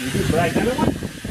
You do, but I did it?